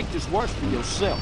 make this worse for yourself.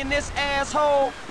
Enjoying this, asshole?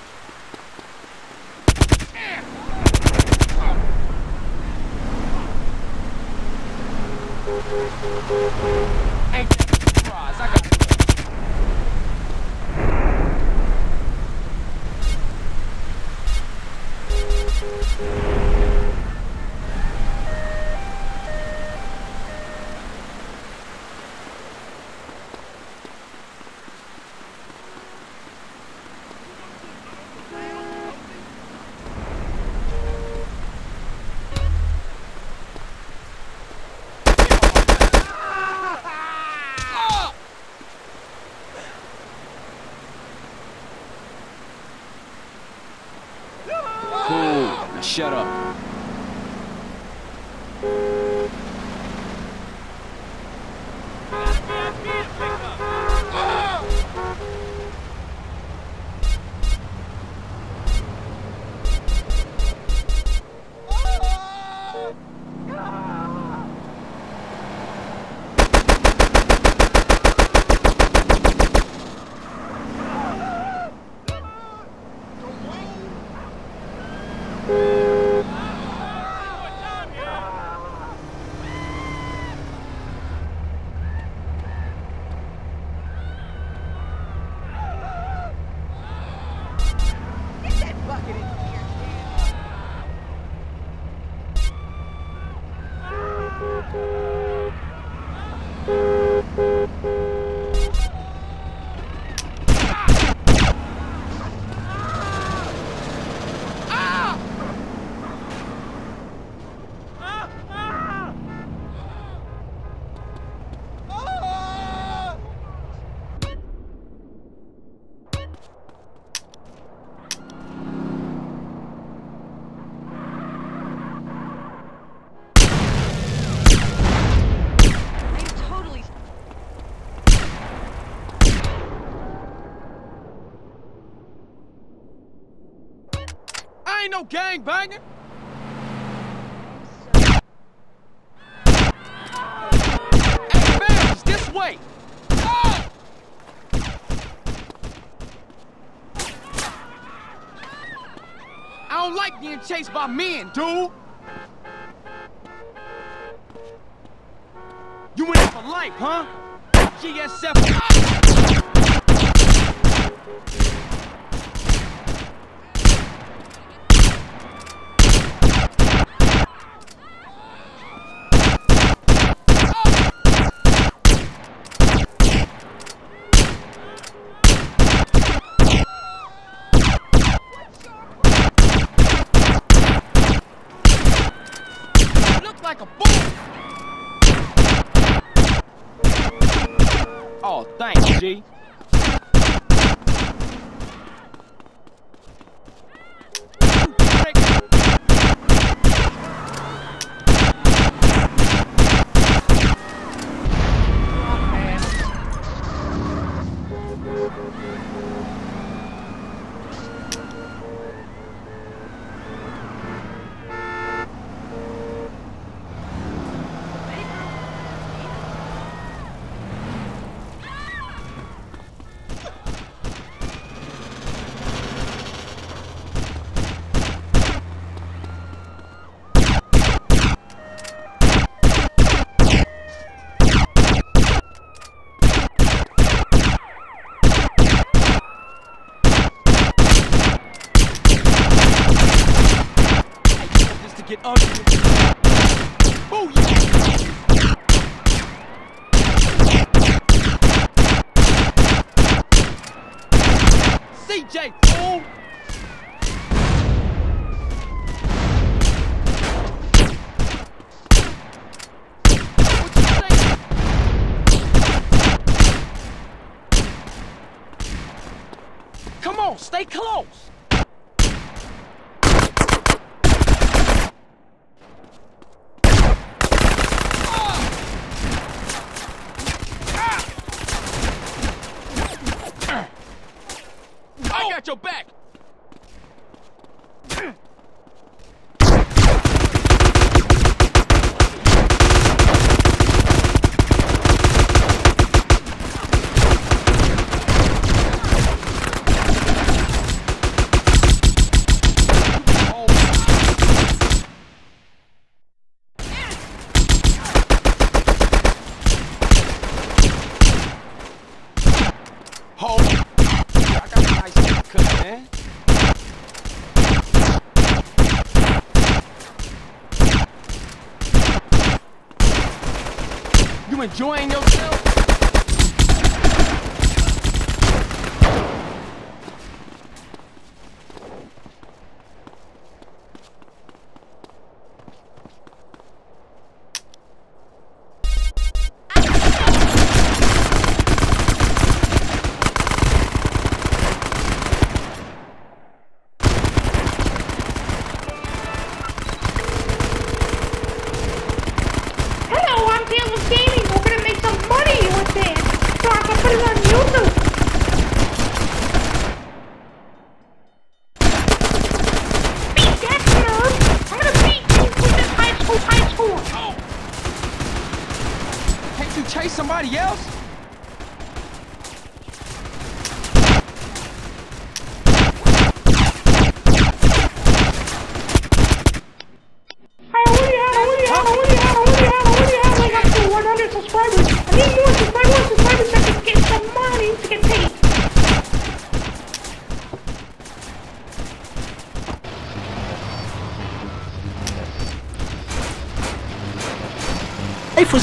Ain't no gangbanger. Hey, man, this way. I don't like being chased by men, dude. You in for life, huh? GSF.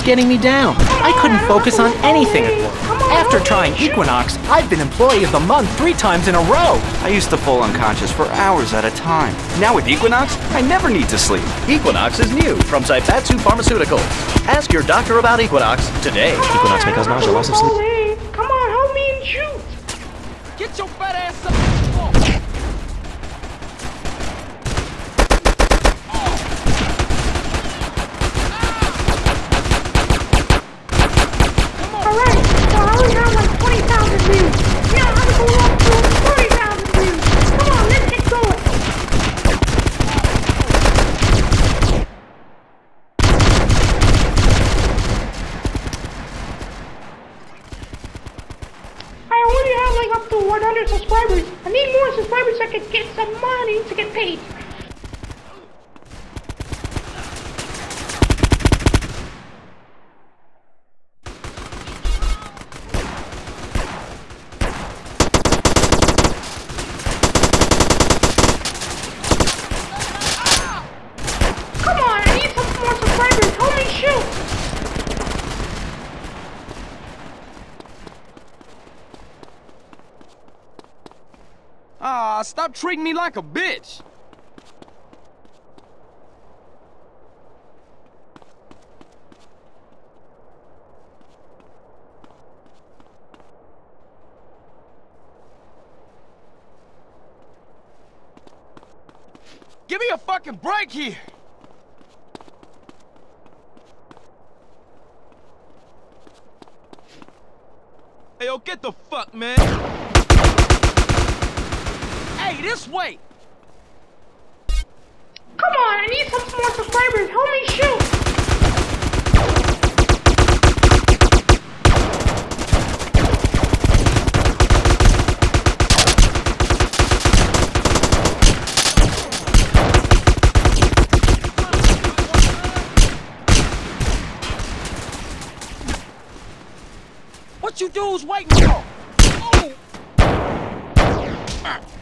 Getting me down. I couldn't focus on anything at work. After trying Equinox, I've been Employee of the Month three times in a row. I used to fall unconscious for hours at a time. Now with Equinox, I never need to sleep. Equinox is new from Zaibatsu Pharmaceuticals. Ask your doctor about Equinox today. Equinox may cause nausea, loss of sleep. Come on, help me and shoot. Get your fat ass up. on the floor. Alright, so I already have like 20,000 views. Now I'm gonna go up to 40,000 views. Come on, let's get going. I already have like up to 100 subscribers. I need more subscribers so I can get some money to get paid. Come on, I need some more subscribers. Help me shoot. Ah, stop treating me like a bitch. Give me a fucking break here. Hey, yo, get the fuck, man. Hey, this way! Come on, I need some more subscribers. Help me shoot. What you dudes waiting for? Oh! What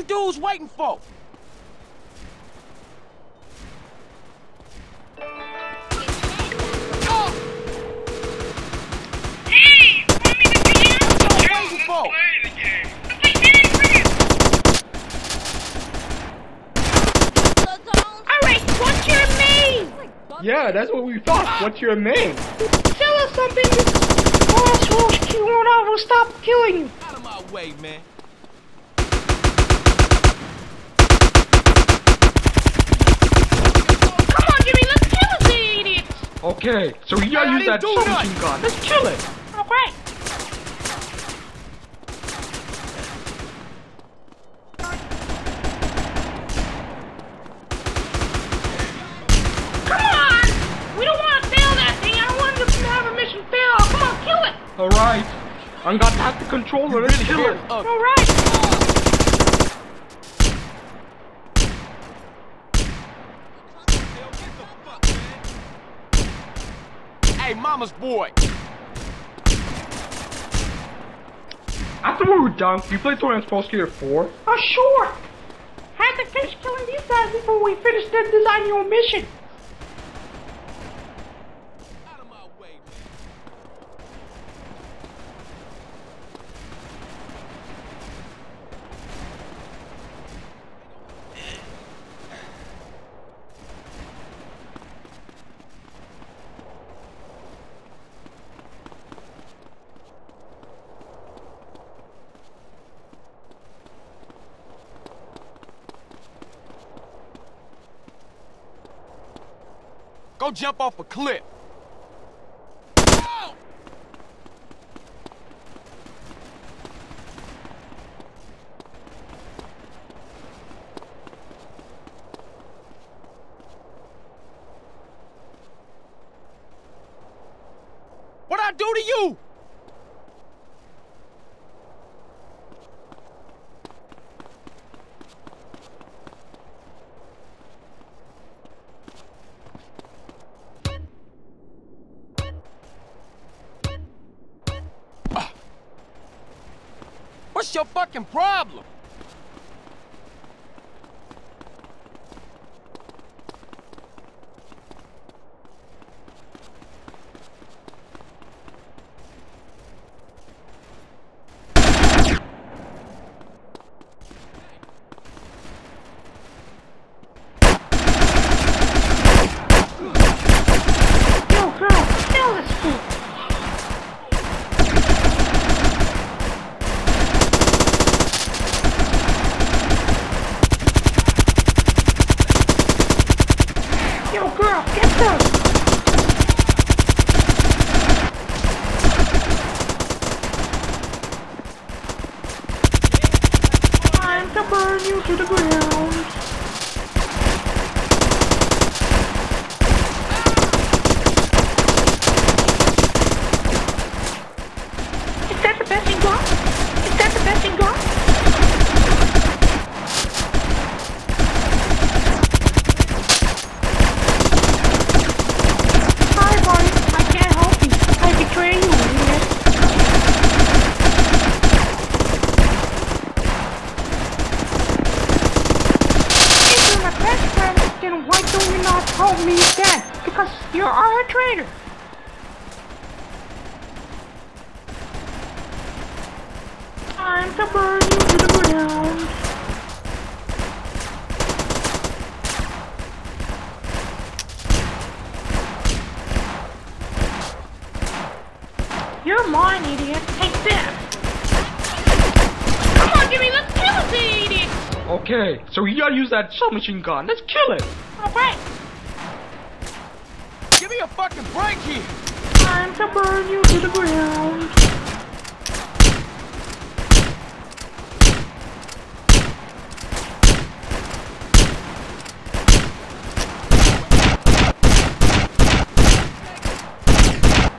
you dudes waiting for? Yeah, that's what we thought. What's your name? Tell us something. Or else we'll, we will stop killing you. Out of my way, man. Okay, so you gotta use that didn't submachine gun. Let's kill it. Okay. Come on! We don't want to fail that thing. I don't want to have a mission fail. Come on, kill it. Alright. I got tactic controller. Let's kill it. Uh, Hey, mama's boy. After we were done, you played Toy Pro Skater 4? Oh, uh, sure. Had to finish killing these guys before we finished the design your mission. Go jump off a cliff. Ow! What I do to you? What's your fucking problem? Yo, girl, kill this fool. Yo, girl, get them. Time to burn you to the. Is that the best you got? Is that the best you got? Sorry, buddy. I can't help you. I betray you, idiot. If you're my best friend, then why don't you not help me then? Because you are a traitor. Time to burn you to the ground. You're mine, idiot. Take this. Come on, Jimmy, let's kill this idiot. Okay, so you gotta use that submachine gun. Let's kill it. Okay. Me a fucking break here. Time to burn you to the ground.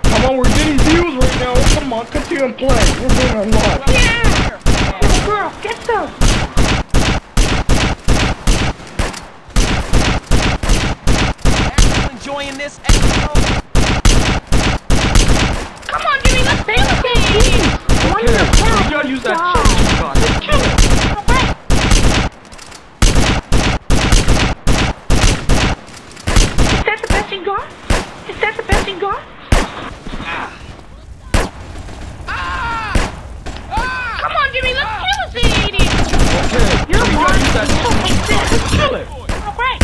Come on, we're getting views right now. Come on, continue and play. got you. Oh, kill it. All right.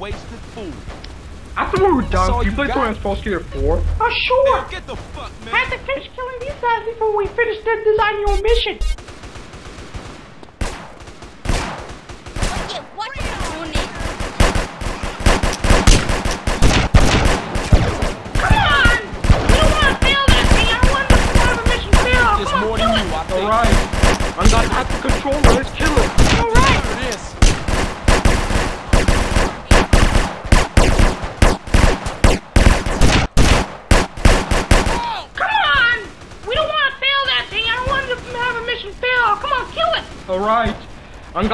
wasted fool. After we were done, you, you played Thor and False 4? Oh, sure! Now get the fuck, man. Had to finish killing these guys before we finished their design your mission.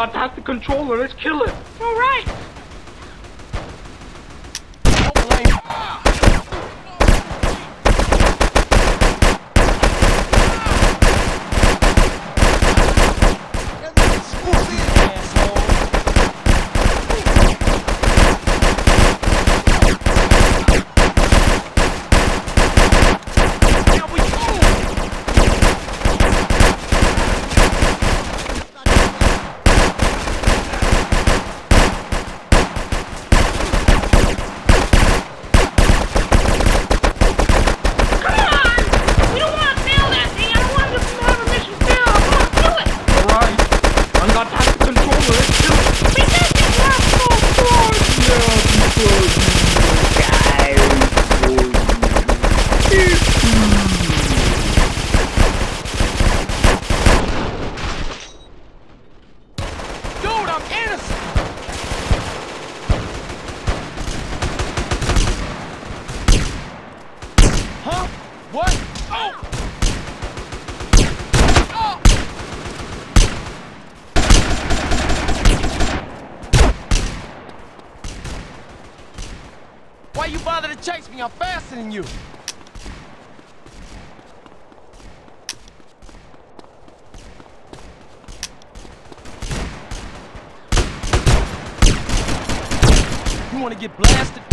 got to have the controller. Let's kill it. All right. I'm innocent! Huh? What? Oh! Why you bother to chase me? I'm faster than you. want to get blasted.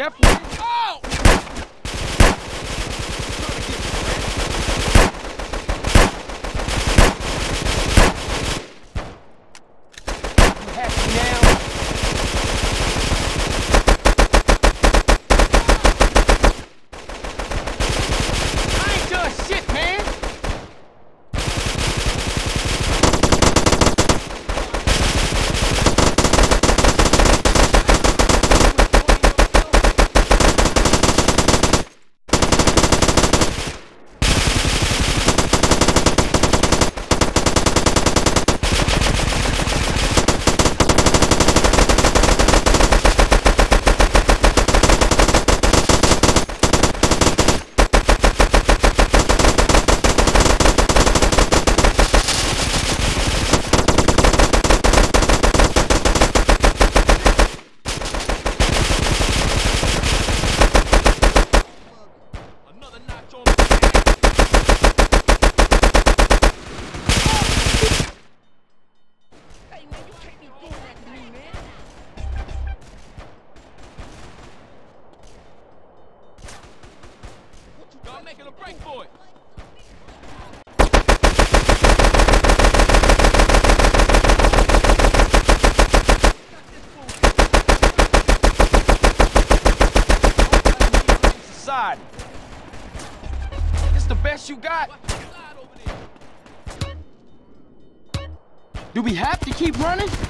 É definitely. Oh! It's the best you got! Do we have to keep running?